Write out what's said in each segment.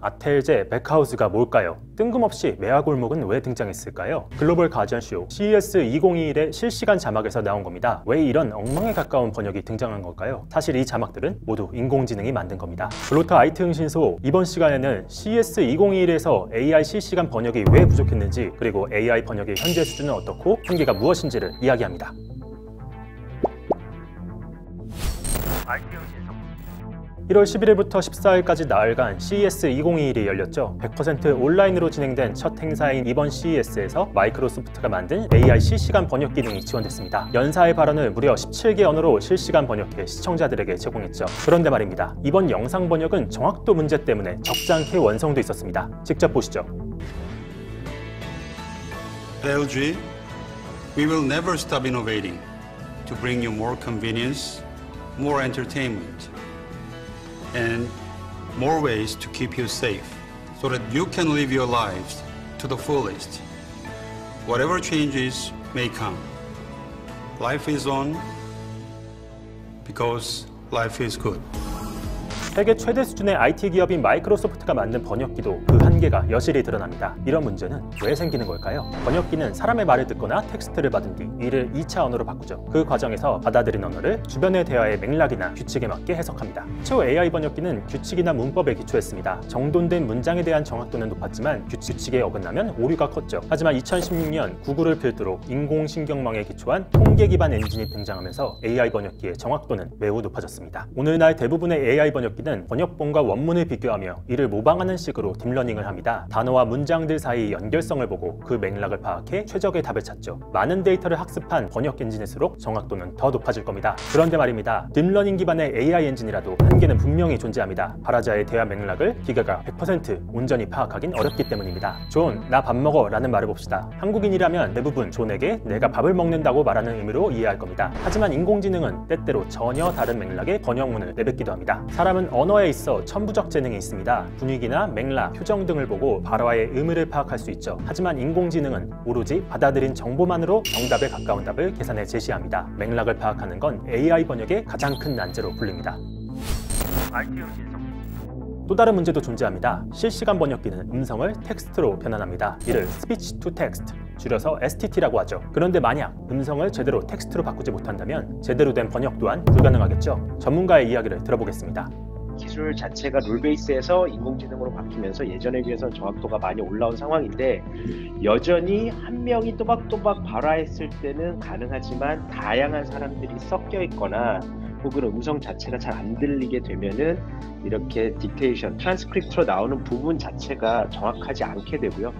아텔제, 백하우스가 뭘까요? 뜬금없이 메아골목은 왜 등장했을까요? 글로벌 가전쇼 CES 2021의 실시간 자막에서 나온 겁니다. 왜 이런 엉망에 가까운 번역이 등장한 걸까요? 사실 이 자막들은 모두 인공지능이 만든 겁니다. 블로터 IT 흥신소 이번 시간에는 CES 2021에서 AI 실시간 번역이 왜 부족했는지 그리고 AI 번역의 현재 수준은 어떻고 한계가 무엇인지를 이야기합니다. 1월 11일부터 14일까지 나흘간 CES 2021이 열렸죠. 100% 온라인으로 진행된 첫 행사인 이번 CES에서 마이크로소프트가 만든 AI 실시간 번역 기능이 지원됐습니다. 연사의 발언을 무려 17개 언어로 실시간 번역해 시청자들에게 제공했죠. 그런데 말입니다. 이번 영상 번역은 정확도 문제 때문에 적지 않게 원성도 있었습니다. 직접 보시죠. LG, we will never stop innovating to bring you more convenience, more entertainment, and more ways to keep you safe so that you can live your lives to the fullest. Whatever changes may come, life is on because life is good. 세계 최대 수준의 IT 기업인 마이크로소프트가 만든 번역기도 그 한계가 여실히 드러납니다. 이런 문제는 왜 생기는 걸까요? 번역기는 사람의 말을 듣거나 텍스트를 받은 뒤 이를 2차 언어로 바꾸죠. 그 과정에서 받아들인 언어를 주변의 대화의 맥락이나 규칙에 맞게 해석합니다. 초 AI 번역기는 규칙이나 문법에 기초했습니다. 정돈된 문장에 대한 정확도는 높았지만 규칙에 어긋나면 오류가 컸죠. 하지만 2016년 구글을 필두로 인공신경망에 기초한 통계 기반 엔진이 등장하면서 AI 번역기의 정확도는 매우 높아졌습니다. 오늘날 대부분의 AI 번역기는 는 번역본과 원문을 비교하며 이를 모방하는 식으로 딥러닝을 합니다. 단어와 문장들 사이 연결성을 보고 그 맥락을 파악해 최적의 답을 찾죠. 많은 데이터를 학습한 번역 엔진일수록 정확도는 더 높아질 겁니다. 그런데 말입니다. 딥러닝 기반의 AI 엔진이라도 한계는 분명히 존재합니다. 발화자의 대화 맥락을 기계가 100% 온전히 파악하긴 어렵기 때문입니다. 존, 나 밥 먹어 라는 말을 봅시다. 한국인이라면 대부분 존에게 내가 밥을 먹는다고 말하는 의미로 이해할 겁니다. 하지만 인공지능은 때때로 전혀 다른 맥락의 번역문을 내뱉기도 합니다. 사람은 언어에 있어 천부적 재능이 있습니다. 분위기나 맥락, 표정 등을 보고 발화의 의미를 파악할 수 있죠. 하지만 인공지능은 오로지 받아들인 정보만으로 정답에 가까운 답을 계산해 제시합니다. 맥락을 파악하는 건 AI 번역의 가장 큰 난제로 불립니다. 또 다른 문제도 존재합니다. 실시간 번역기는 음성을 텍스트로 변환합니다. 이를 Speech to Text, 줄여서 STT라고 하죠. 그런데 만약 음성을 제대로 텍스트로 바꾸지 못한다면 제대로 된 번역 또한 불가능하겠죠. 전문가의 이야기를 들어보겠습니다. 기술 자체가 rule base에서 인공지능으로 바뀌면서 예전에 비해서 정확도가 많이 올라온 상황인데 여전히 한 명이 또박또박 발화했을 때는 가능하지만 다양한 사람들이 섞여 있거나 혹은 음성 자체가 잘 안 들리게 되면은 이렇게 딕테이션, 트랜스크립트로 나오는 부분 자체가 정확하지 않게 되고요.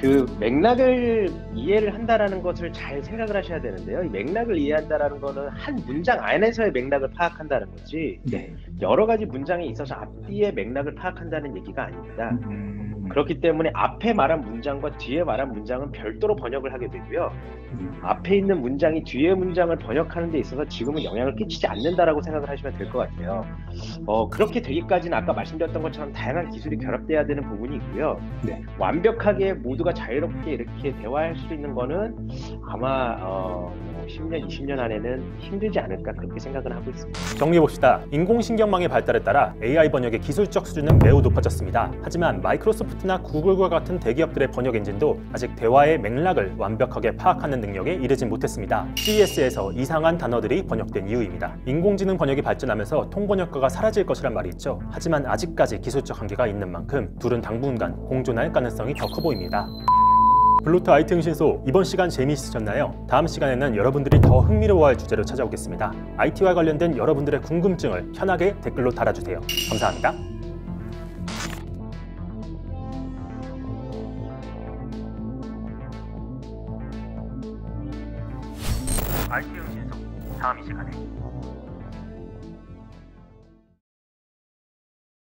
그 맥락을 이해를 한다라는 것을 잘 생각을 하셔야 되는데요. 이 맥락을 이해한다라는 거는 한 문장 안에서의 맥락을 파악한다는 거지. 네. 여러 가지 문장에 있어서 앞뒤의 맥락을 파악한다는 얘기가 아닙니다. 음... 그렇기 때문에 앞에 말한 문장과 뒤에 말한 문장은 별도로 번역을 하게 되고요. 음. 앞에 있는 문장이 뒤에 문장을 번역하는 데 있어서 지금은 영향을 끼치지 않는다라고 생각을 하시면 될 것 같아요. 어, 그렇게 되기까지는 아까 말씀드렸던 것처럼 다양한 기술이 결합돼야 되는 부분이 있고요. 네. 완벽하게 모두가 자유롭게 이렇게 대화할 수 있는 거는 아마 어, 10년, 뭐 20년 안에는 힘들지 않을까 그렇게 생각을 하고 있습니다. 정리해봅시다. 인공신경망의 발달에 따라 AI 번역의 기술적 수준은 매우 높아졌습니다. 하지만 마이크로소프트나 구글과 같은 대기업들의 번역 엔진도 아직 대화의 맥락을 완벽하게 파악하는 능력에 이르진 못했습니다. CES에서 이상한 단어들이 번역된 이유입니다. 인공지능 번역이 발전하면서 통번역가가 사라질 것이란 말이 있죠. 하지만 아직까지 기술적 한계가 있는 만큼 둘은 당분간 공존할 가능성이 더 커 보입니다. 블로터 IT 흥신소 이번 시간 재미있으셨나요? 다음 시간에는 여러분들이 더 흥미로워할 주제로 찾아오겠습니다. IT와 관련된 여러분들의 궁금증을 편하게 댓글로 달아주세요. 감사합니다. IT 흥신소 다음 이 시간에